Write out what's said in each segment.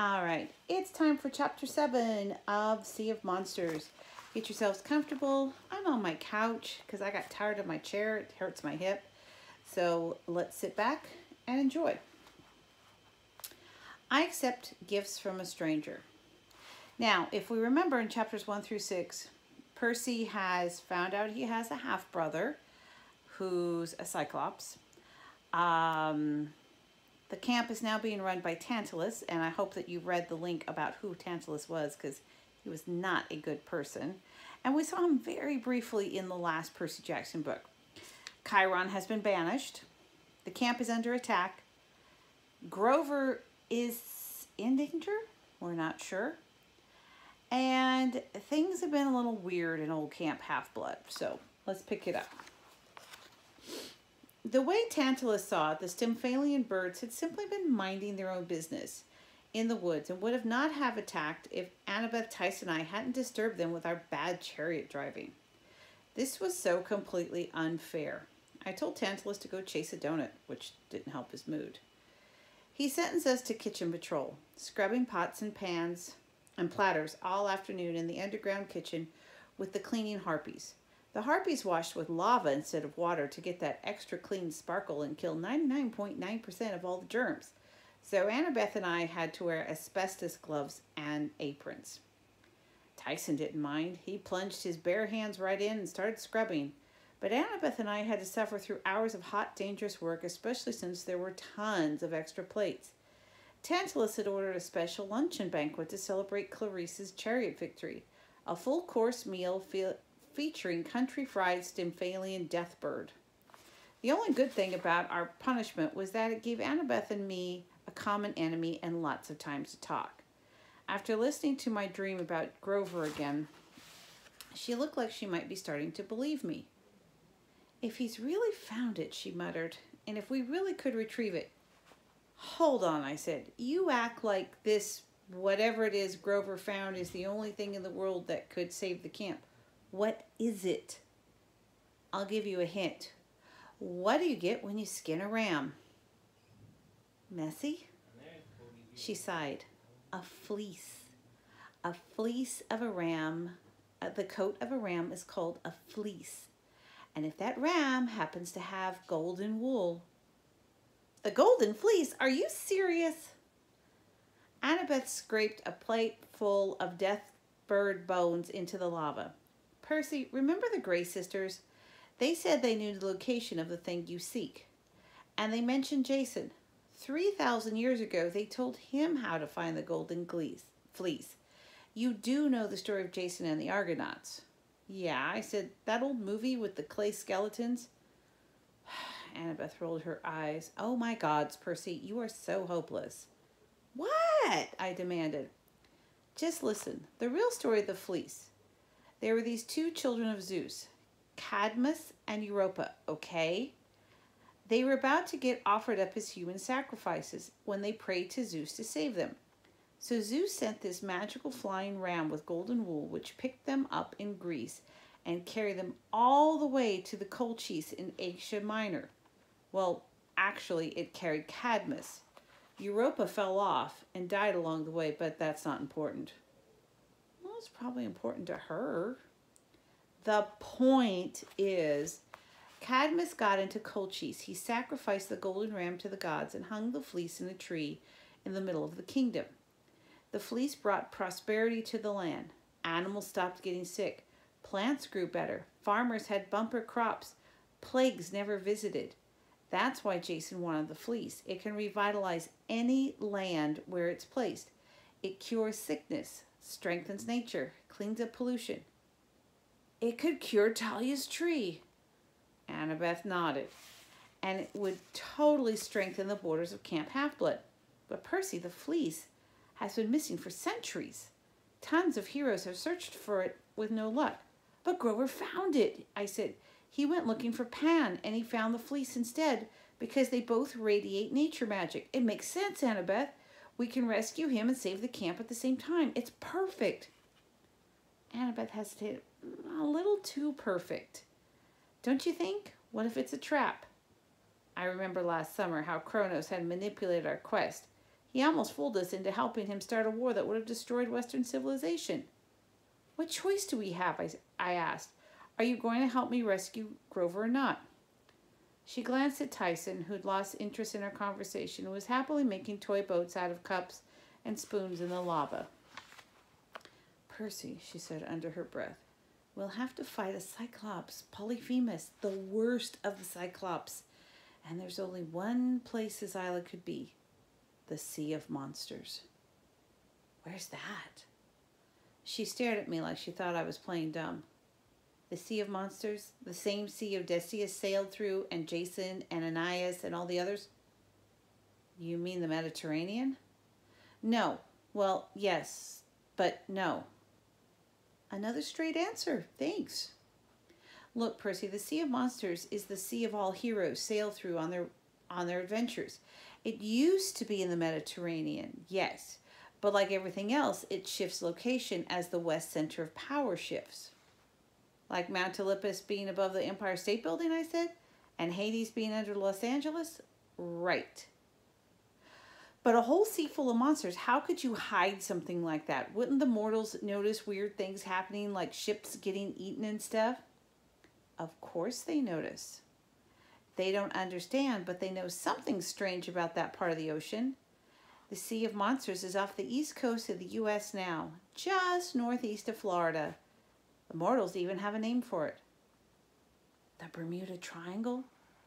All right, it's time for chapter seven of Sea of Monsters. Get yourselves comfortable. I'm on my couch because I got tired of my chair. It hurts my hip. So let's sit back and enjoy. I accept gifts from a stranger. Now, if we remember in chapters one through six, Percy has found out he has a half brother who's a Cyclops. Um, the camp is now being run by Tantalus, and I hope that you read the link about who Tantalus was because he was not a good person. And we saw him very briefly in the last Percy Jackson book. Chiron has been banished. The camp is under attack. Grover is in danger. We're not sure. And things have been a little weird in old Camp Half-Blood. So let's pick it up. The way Tantalus saw it, the Stymphalian birds had simply been minding their own business in the woods and would have not have attacked if Annabeth, Tyson, and I hadn't disturbed them with our bad chariot driving. This was so completely unfair. I told Tantalus to go chase a donut, which didn't help his mood. He sentenced us to kitchen patrol, scrubbing pots and pans and platters all afternoon in the underground kitchen with the cleaning harpies. The harpies washed with lava instead of water to get that extra clean sparkle and kill 99.9% of all the germs. So Annabeth and I had to wear asbestos gloves and aprons. Tyson didn't mind. He plunged his bare hands right in and started scrubbing. But Annabeth and I had to suffer through hours of hot, dangerous work, especially since there were tons of extra plates. Tantalus had ordered a special luncheon banquet to celebrate Clarice's chariot victory, a full course meal featuring country fried Stymphalian deathbird. The only good thing about our punishment was that it gave Annabeth and me a common enemy, and lots of time to talk. After listening to my dream about Grover again, she looked like she might be starting to believe me. If he's really found it, she muttered, and if we really could retrieve it. Hold on, I said. You act like this, whatever it is Grover found, is the only thing in the world that could save the camp. What is it? I'll give you a hint. What do you get when you skin a ram? Messy? She sighed. A fleece. A fleece of a ram. Uh, the coat of a ram is called a fleece. And if that ram happens to have golden wool. A golden fleece? Are you serious? Annabeth scraped a plate full of death bird bones into the lava. Percy, remember the Grey sisters? They said they knew the location of the thing you seek. And they mentioned Jason. 3,000 years ago, they told him how to find the golden fleece. You do know the story of Jason and the Argonauts. Yeah, I said, that old movie with the clay skeletons? Annabeth rolled her eyes. Oh my gods, Percy, you are so hopeless. What? I demanded. Just listen. The real story of the fleece. There were these two children of Zeus, Cadmus and Europa, okay? They were about to get offered up as human sacrifices when they prayed to Zeus to save them. So Zeus sent this magical flying ram with golden wool, which picked them up in Greece and carried them all the way to the Colchis in Asia Minor. Well, actually, it carried Cadmus. Europa fell off and died along the way, but that's not important. It's probably important to her. The point is Cadmus got into Colchis. He sacrificed the golden ram to the gods and hung the fleece in a tree in the middle of the kingdom. The fleece brought prosperity to the land. Animals stopped getting sick. Plants grew better. Farmers had bumper crops. Plagues never visited. That's why Jason wanted the fleece. It can revitalize any land where it's placed. It cures sickness, strengthens nature, cleans up pollution. It could cure Thalia's tree. Annabeth nodded. And it would totally strengthen the borders of Camp Half-Blood. But Percy, the fleece, has been missing for centuries. Tons of heroes have searched for it with no luck. But Grover found it, I said. He went looking for Pan, and he found the fleece instead because they both radiate nature magic. It makes sense, Annabeth. We can rescue him and save the camp at the same time. It's perfect. Annabeth hesitated. A little too perfect. Don't you think? What if it's a trap? I remember last summer how Kronos had manipulated our quest. He almost fooled us into helping him start a war that would have destroyed Western civilization. What choice do we have? I, I asked. Are you going to help me rescue Grover or not? She glanced at Tyson, who'd lost interest in our conversation and was happily making toy boats out of cups and spoons in the lava. Percy, she said under her breath, we'll have to fight a Cyclops, Polyphemus, the worst of the Cyclops. And there's only one place his island could be the Sea of Monsters. Where's that? She stared at me like she thought I was playing dumb. The Sea of Monsters, the same sea Odysseus sailed through, and Jason and Aeneas and all the others? You mean the Mediterranean? No. Well, yes, but no. Another straight answer. Thanks. Look, Percy, the Sea of Monsters is the sea of all heroes sail through on their on their adventures. It used to be in the Mediterranean, yes, but like everything else, it shifts location as the west center of power shifts. Like Mount Olympus being above the Empire State Building, I said, and Hades being under Los Angeles? Right. But a whole sea full of monsters, how could you hide something like that? Wouldn't the mortals notice weird things happening, like ships getting eaten and stuff? Of course they notice. They don't understand, but they know something strange about that part of the ocean. The Sea of Monsters is off the east coast of the U.S. now, just northeast of Florida. The mortals even have a name for it. The Bermuda Triangle?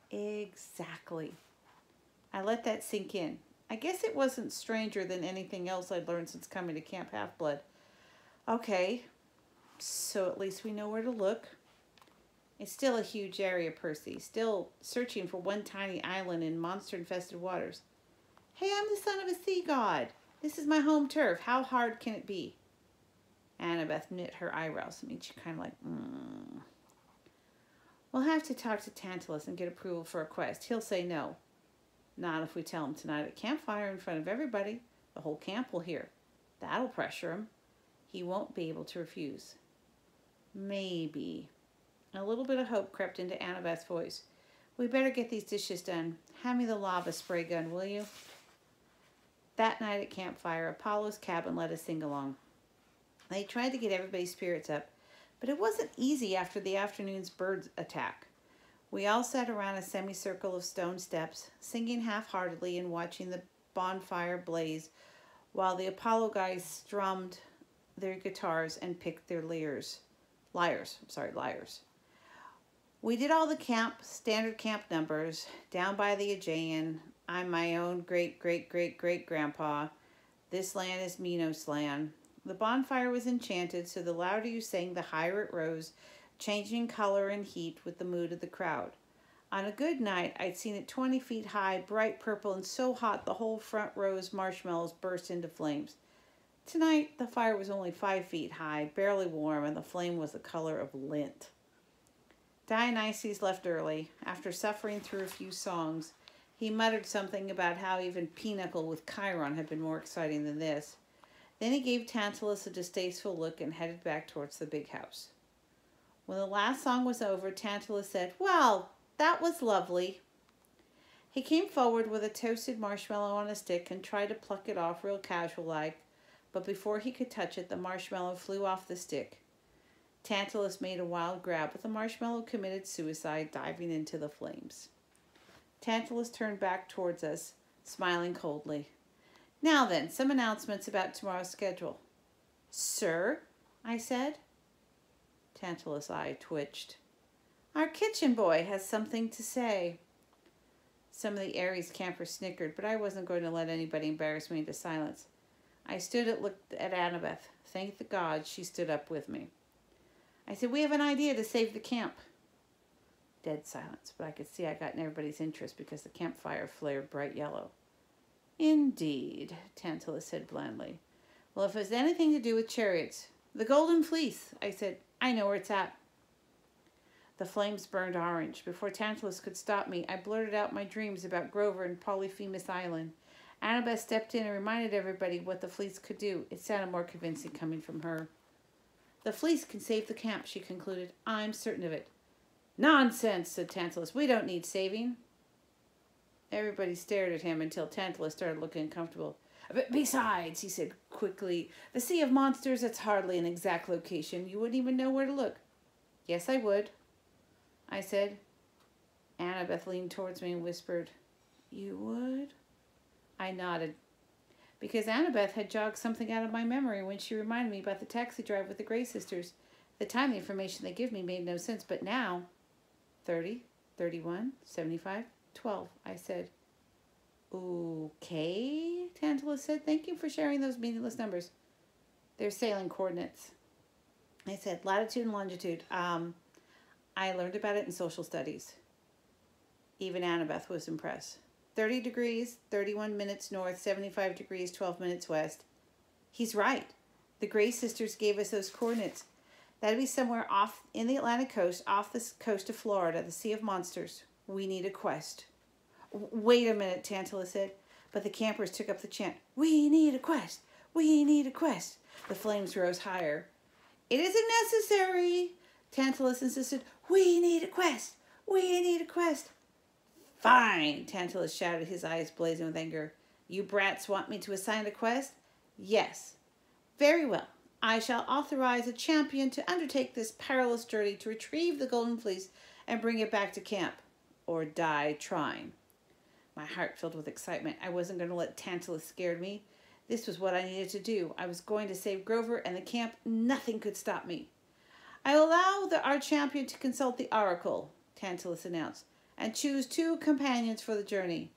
Exactly. I let that sink in. I guess it wasn't stranger than anything else I'd learned since coming to Camp Half Blood. Okay, so at least we know where to look. It's still a huge area, Percy. Still searching for one tiny island in monster infested waters. Hey, I'm the son of a sea god. This is my home turf. How hard can it be? Annabeth knit her eyebrows. I mean, she kind of like, mm. We'll have to talk to Tantalus and get approval for a quest. He'll say no. Not if we tell him tonight at campfire in front of everybody. The whole camp will hear. That'll pressure him. He won't be able to refuse. Maybe. A little bit of hope crept into Annabeth's voice. We better get these dishes done. Hand me the lava spray gun, will you? That night at campfire, Apollo's cabin let us sing along. They tried to get everybody's spirits up, but it wasn't easy after the afternoon's bird attack. We all sat around a semicircle of stone steps, singing half-heartedly and watching the bonfire blaze while the Apollo guys strummed their guitars and picked their lyres. Lyres, I'm sorry, lyres. We did all the camp, standard camp numbers, down by the Aegean. I'm my own great, great, great, great grandpa. This land is Minos land. The bonfire was enchanted, so the louder you sang, the higher it rose, changing color and heat with the mood of the crowd. On a good night, I'd seen it 20 feet high, bright purple, and so hot the whole front row's marshmallows burst into flames. Tonight, the fire was only five feet high, barely warm, and the flame was the color of lint. Dionysus left early. After suffering through a few songs, he muttered something about how even Pinochle with Chiron had been more exciting than this. Then he gave Tantalus a distasteful look and headed back towards the big house. When the last song was over, Tantalus said, Well, that was lovely. He came forward with a toasted marshmallow on a stick and tried to pluck it off real casual like, but before he could touch it, the marshmallow flew off the stick. Tantalus made a wild grab, but the marshmallow committed suicide, diving into the flames. Tantalus turned back towards us, smiling coldly. Now then, some announcements about tomorrow's schedule. Sir, I said. Tantalus' eye twitched. Our kitchen boy has something to say. Some of the Ares campers snickered, but I wasn't going to let anybody embarrass me into silence. I stood and looked at Annabeth. Thank the gods she stood up with me. I said, We have an idea to save the camp. Dead silence, but I could see I got in everybody's interest because the campfire flared bright yellow. Indeed, Tantalus said blandly. Well, if it has anything to do with chariots, the Golden Fleece, I said, I know where it's at. The flames burned orange. Before Tantalus could stop me, I blurted out my dreams about Grover and Polyphemus Island. Annabeth stepped in and reminded everybody what the fleece could do. It sounded more convincing coming from her. The fleece can save the camp, she concluded. I'm certain of it. Nonsense, said Tantalus. We don't need saving. Everybody stared at him until Tantalus started looking uncomfortable. But besides, he said quickly, the Sea of Monsters, it's hardly an exact location. You wouldn't even know where to look. Yes, I would. I said. Annabeth leaned towards me and whispered, You would? I nodded. Because Annabeth had jogged something out of my memory when she reminded me about the taxi drive with the Gray sisters. The time, the information they gave me made no sense, but now, 30, 31, 75, 12, I said. Okay, Tantalus said. Thank you for sharing those meaningless numbers. They're sailing coordinates. I said latitude and longitude. Um, I learned about it in social studies. Even Annabeth was impressed. 30 degrees, 31 minutes north, 75 degrees, 12 minutes west. He's right. The Gray sisters gave us those coordinates. That'd be somewhere off in the Atlantic coast, off the coast of Florida, the Sea of Monsters. We need a quest. Wait a minute, Tantalus said. But the campers took up the chant. We need a quest. We need a quest. The flames rose higher. It isn't necessary, Tantalus insisted. We need a quest. We need a quest. Fine, Tantalus shouted, his eyes blazing with anger. You brats want me to assign a quest? Yes. Very well. I shall authorize a champion to undertake this perilous journey to retrieve the Golden Fleece and bring it back to camp, or die trying. My heart filled with excitement. I wasn't going to let Tantalus scare me. This was what I needed to do. I was going to save Grover and the camp. Nothing could stop me. I allow the, our champion to consult the oracle, Tantalus announced, and choose two companions for the journey.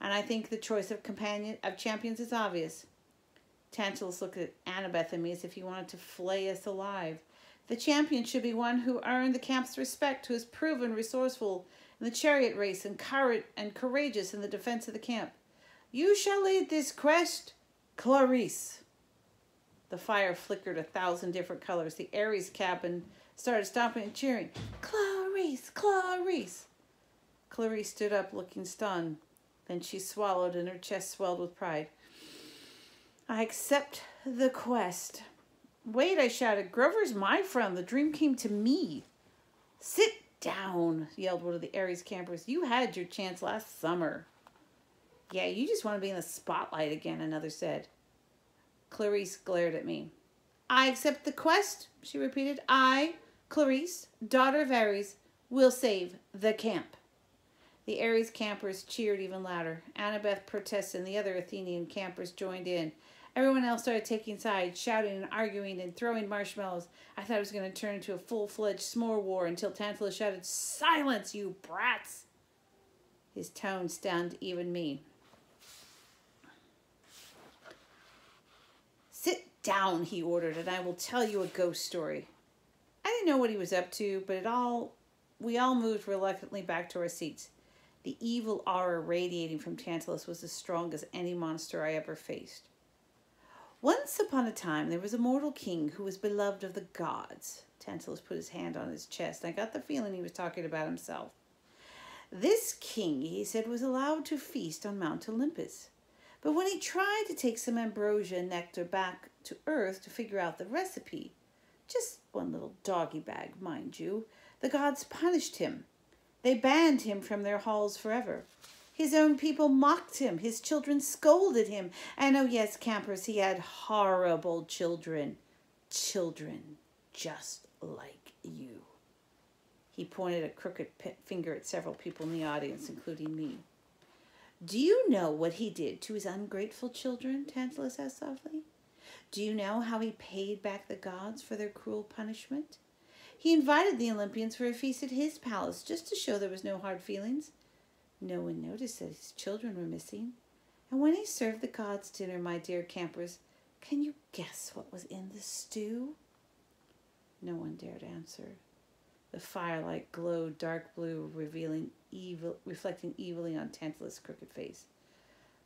And I think the choice of companion of champions is obvious. Tantalus looked at Annabeth and me as if he wanted to flay us alive. The champion should be one who earned the camp's respect, who is proven resourceful in the chariot race and, courage, and courageous in the defense of the camp. You shall lead this quest, Clarisse. The fire flickered a thousand different colors. The Ares cabin started stomping and cheering. Clarisse, Clarisse. Clarisse stood up looking stunned. Then she swallowed and her chest swelled with pride. I accept the quest. Wait, I shouted. Grover's my friend. The dream came to me. Sit down, yelled one of the Ares campers. You had your chance last summer. Yeah, you just want to be in the spotlight again, another said. Clarisse glared at me. I accept the quest, she repeated. I, Clarisse, daughter of Ares, will save the camp. The Ares campers cheered even louder. Annabeth protested, and the other Athenian campers joined in. Everyone else started taking sides, shouting and arguing and throwing marshmallows. I thought it was going to turn into a full fledged s'more war until Tantalus shouted, Silence, you brats! His tone stunned even me. Sit down, he ordered, and I will tell you a ghost story. I didn't know what he was up to, but it all we all moved reluctantly back to our seats. The evil aura radiating from Tantalus was as strong as any monster I ever faced. Once upon a time, there was a mortal king who was beloved of the gods. Tantalus put his hand on his chest, I got the feeling he was talking about himself. This king, he said, was allowed to feast on Mount Olympus. But when he tried to take some ambrosia and nectar back to Earth to figure out the recipe, just one little doggy bag, mind you, the gods punished him. They banned him from their halls forever. His own people mocked him. His children scolded him. And oh, yes, campers, he had horrible children. Children just like you. He pointed a crooked finger at several people in the audience, including me. Do you know what he did to his ungrateful children? Tantalus asked softly. Do you know how he paid back the gods for their cruel punishment? He invited the Olympians for a feast at his palace just to show there was no hard feelings. No one noticed that his children were missing. And when he served the gods dinner, my dear campers, can you guess what was in the stew? No one dared answer. The firelight glowed dark blue, revealing evil, reflecting evilly on Tantalus' crooked face.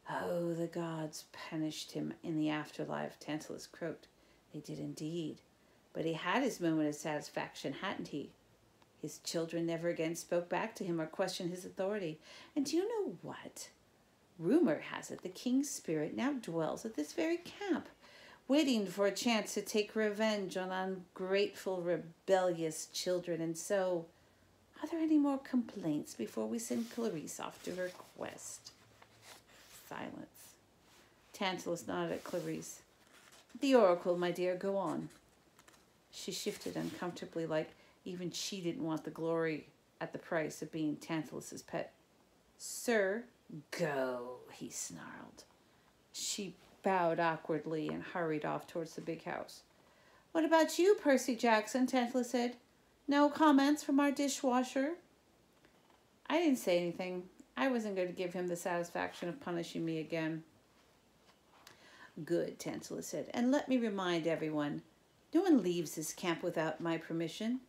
Oh, the gods punished him in the afterlife, Tantalus croaked. They did indeed. But he had his moment of satisfaction, hadn't he? His children never again spoke back to him or questioned his authority. And do you know what? Rumor has it the king's spirit now dwells at this very camp, waiting for a chance to take revenge on ungrateful, rebellious children. And so, are there any more complaints before we send Clarisse off to her quest? Silence. Tantalus nodded at Clarisse. The oracle, my dear, go on. She shifted uncomfortably, like even she didn't want the glory at the price of being Tantalus's pet. Sir, go, he snarled. She bowed awkwardly and hurried off towards the big house. What about you, Percy Jackson? Tantalus said. No comments from our dishwasher? I didn't say anything. I wasn't going to give him the satisfaction of punishing me again. Good, Tantalus said. And let me remind everyone, no one leaves this camp without my permission.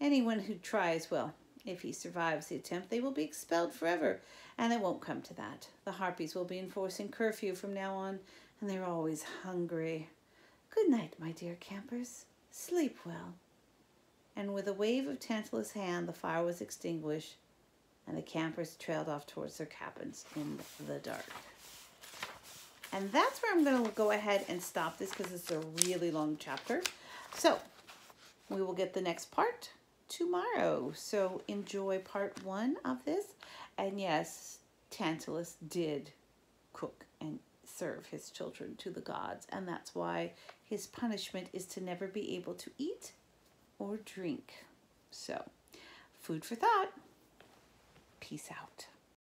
Anyone who tries, well, if he survives the attempt, they will be expelled forever. And it won't come to that. The Harpies will be enforcing curfew from now on, and they're always hungry. Good night, my dear campers. Sleep well. And with a wave of Tantalus' hand, the fire was extinguished, and the campers trailed off towards their cabins in the dark. And that's where I'm going to go ahead and stop this because it's a really long chapter. So we will get the next part tomorrow. So enjoy part one of this. And yes, Tantalus did cook and serve his children to the gods. And that's why his punishment is to never be able to eat or drink. So, food for thought. Peace out.